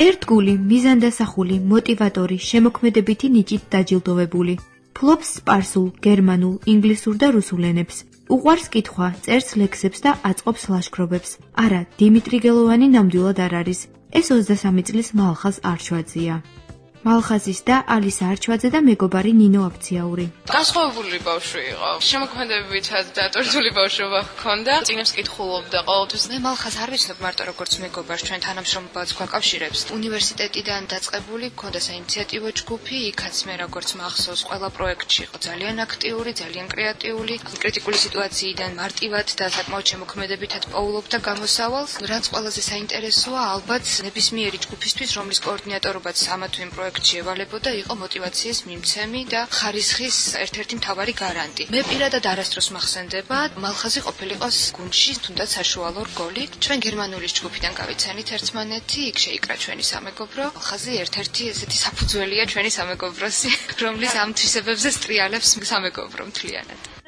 ერთგული, მიზანდასახული, მოტივატორი, შემოქმედებითი ნიჭით დაჯილდოვებული. ფლობს სპარსულ, გერმანულ, ინგლისურ და რუსულ ენებს. უყვარს კითხვა, წერს ლექსებს და აწყობს ლაშქრობებს. არა, დიმიტრი გელოვანი ნამდვილად არ არის. ეს 23 წლის მალხას არჩვაძია. მალხაზის და ალისა არჩვაძე და მეგობარი ნინო აფციაური. განსხვავებული ბავშვი იყო. შემოქმედებითად დატვირთული ბავშვობა ჰქონდა. წინებს კითხულობდა ყოველთვის. მე მალხაზ არ ვიცნობ მარტო როგორც მეგობარს ჩვენ თანამშრომლობაც გვაკავშირებს. უნივერსიტეტიდან დაწყებული ჰქონდა საინიციატივო ჯგუფი, იქაც მე როგორც მახსოვს, ყველა პროექტში იყო ძალიან აქტიური, ძალიან კრეატიული. კრიტიკული სიტუაციიდან მარტივად და საკმაოდ შემოქმედებითად პოულობდა გამოსავალს. რაც ყველაზე საინტერესოა, ალბათ ნებისმიერი ჯგუფისთვის, რომლის კოორდინატორობაც ამა თუ იმ პროექტ პროექტში ევალებოდა, იყო мотиваციის მიმცემი და ხარისხის ერთ-ერთი მთავარი გარანტი. მე პირადად არასდროს მახსენდება, მალხაზი ყოფილიყოს გუნდში თუნდაც საშუალო რგოლით. ჩვენ გერმანული ჯგუფიდან გავიცანით ერთმანეთი, იქ შეიკრა ჩვენი სამეგობრო. მალხაზი ერთ-ერთი ესეთი საფუძველია ჩვენი სამეგობროსი, რომლის ამ თვისებებზე სტრიალებს სამეგობრო მთლიანად.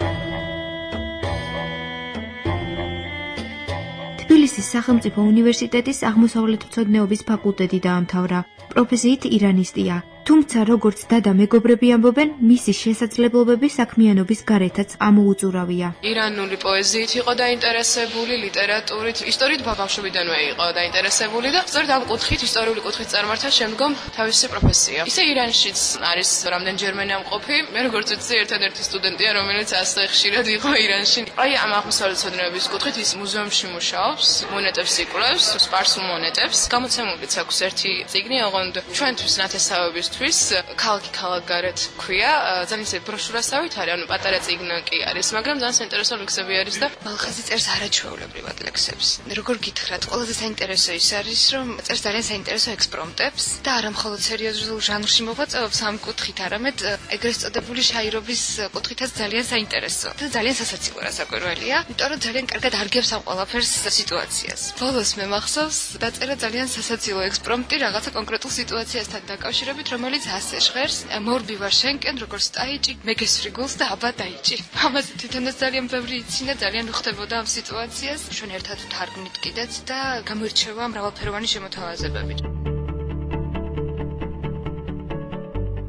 თბილისის სახელმწიფო უნივერსიტეტის აღმოსავლეთმცოდნეობის ფაკულტეტი დაამთავრა. პროფესიით ირანისტია. თუმცა როგორც დადა მეგობრები ამბობენ, მისი შესაძლებლობები საქმიანობის გარეთაც ამოუწურავია. ირანული პოეზიით იყო დაინტერესებული, ლიტერატურით, ისტორიით ბავშვობიდანვე იყო დაინტერესებული და სწორედ ამ კუთხით, ისტორიული კუთხით წარმართა შემდგომ თავისი პროფესია. ისე ირანშიც არის რამდენჯერმე ამყოფი. მე როგორც ვიცი, ერთადერთი სტუდენტია, რომელიც ასე ხშირად იყო ირანში. აი ამ აღმოსავლეთმცოდნეობის კუთხით ის მუზეუმში მუშაობს, მონეტებს იკვლევს, სპარსულ მონეტებს. გამოცემულიც აქვს ერთი წიგნი, ოღონდ ჩვენთვის ნათესავების ჩვენთვის ქალაქი ქალაქგარეთ ქვია. ძალიან ისე ბროშურასავით არის ანუ პატარა წიგნი კი არის მაგრამ ძალიან საინტერესო ლექსები არის და მალხაზი წერს არაჩვეულებრივად ლექსებს. როგორ გითხრათ ყველაზე საინტერესო ის არის რომ წერს ძალიან საინტერესო ექსპრომტებს და არა მხოლოდ სერიოზულ ჟანრში მოღვაწეობს ამ კუთხით არამედ ეგრეთ წოდებული შაირობის კუთხითაც ძალიან საინტერესო და ძალიან სასაცილო რასაკვირველია იმიტომ რომ ძალიან კარგად არგებს ამ ყველაფერს სიტუაციას. ბოლოს მე მახსოვს დაწერა ძალიან სასაცილო ექსპრომტი რაღაცა კონკრეტულ სიტუაციასთან დაკავშირებით რომ რომელიც ასე ჟღერს მორბი ვარ შენკენ როგორც ტაიჭი მეგესვრი გულს და აბა დაიჭი ამაზე თვითონაც ძალიან ბევრი იცინდა ძალიან უხდებოდა ამ სიტუაციას. ჩვენ ერთად თარგმნით კიდეც და გამოირჩევა მრავალფეროვანი შემოთავაზებებით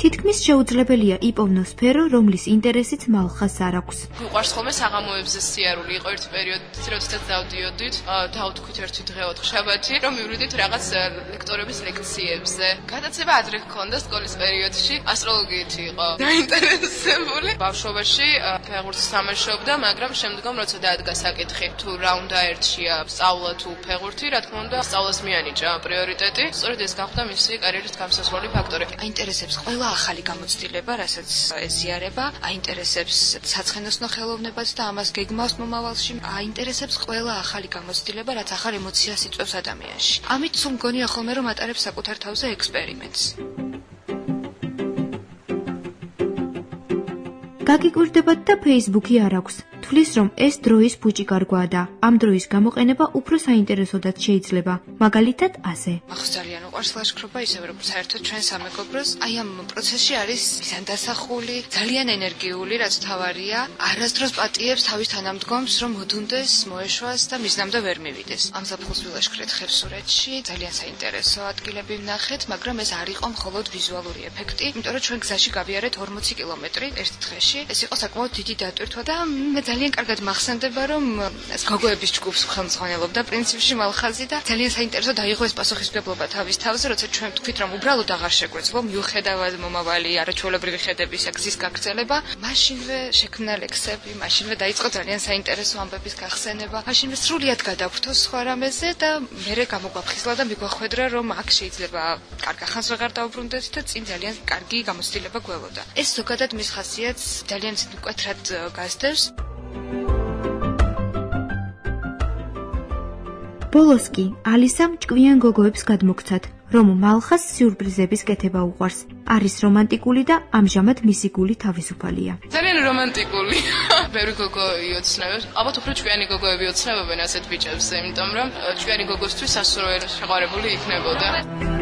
თითქმის შეუძლებელია იპოვნო სფერო, რომლის ინტერესიც მალხას არ აქვს. უყვარს ხოლმე საღამოებზე სიარული, იყო ერთი პერიოდი, როდესაც დავდიოდით, დავთქვით ერთი დღე ოთხშაბათი, რომ მივიდით რაღაც ლექტორების ლექციებზე. გადაცემა ადრე გქონდა სკოლის პერიოდში, ასტროლოგიით იყო დაინტერესებული. ბავშვობაში ფეხბურთს თამაშობდა, მაგრამ შემდგომ როცა დაადგა საკითხი, თუ რა უნდა ერთშია, სწავლა თუ ფეხბურთი, რა თქმა უნდა, სწავლას მიანიჭა პრიორიტეტი. სწორედ ეს გახდა მისი კარიერის გამსასვლელი ფაქტორი. აინტერესებს ყველა ახალი გამოცდილება, რასაც ეზიარება, აინტერესებს საცხენოსნო ხელოვნებაც და ამას გეგმავს მომავალში. აინტერესებს ყველა ახალი გამოცდილება, რაც ახალ ემოციას იწვევს ადამიანში. ამით სულ მგონია ხოლმე რომ ატარებს საკუთარ თავზე ექსპერიმენტს. გაგიკვირდებათ და Facebook-ი არ აქვს. თვლის, რომ ეს დროის ფუჭი გარგვაა და ამ დროის გამოყენება უფრო საინტერესოდაც შეიძლება. მაგალითად, ასე. ახს ძალიან უყვარს ლაშქრობა, ისევე როგორც საერთოდ ჩვენ სამეგობროს, აი ამ პროცესში არის მიზანდასახული, ძალიან ენერგიული, რაც თავარია, არასდროს პატიებს თავის თანამდგომს, რომ მოდუნდეს, მოეშვას და მიზნამდე ვერ მივიდეს. ამ საფხულს ვილაშქრეთ ხევსურეთში, ძალიან საინტერესო ადგილები ვნახეთ, მაგრამ ეს არ იყო მხოლოდ ვიზუალური ეფექტი, იმიტომ რომ ჩვენ გზაში გავიარეთ 40 კილომეტრი ერთ დღეში. ეს იყო საკმაოდ დიდი დატვირთვა და მე ძალიან კარგად მახსენდება, რომ ეს გოგოების ჯგუფს ხელმძღვანელობდა პრინციპში მალხაზი და ძალიან საინტერესო დაიღო ეს პასუხისმგებლობა თავის თავზე, როცა ჩვენ თქვით, რომ უბრალოდ აღარ შეგვეძლო მიუხედავად მომავალი არაჩვეულებრივი ხედების აკზის გაგრძელება, მაშინვე შექმნა ლექსები, მაშინვე დაიწყო ძალიან საინტერესო ამბების გახსენება, მაშინვე სრულიად გადავფრთო სხვა რამეზე და მე გამოგვაფხიზლა და მიგვახვედრა, რომ აქ შეიძლება კარგ ახანს ვეღარ დაუბრუნდეთ და წინ ძალიან კარგი გამოცდილება გველოდა. ეს ზოგადად მის ხასიათს ძალიან მკვეთრად გასდევს. ბოლოს კი ალისამ ჭკვიან გოგოებს გადმოგცათ, რომ მალხას სიურპრიზების კეთება უყვარს. არის რომანტიკული და ამჟამად მისი გული თავისუფალია. ძალიან რომანტიკული. ბევრი გოგო იოცნებებს. ალბათ უფრო ჭკვიანი გოგოები იოცნებობენ ასეთ ბიჭებს, იმიტომ რომ ჭკვიანი გოგოსთვის სასურველი შეყარებული იქნებოდა.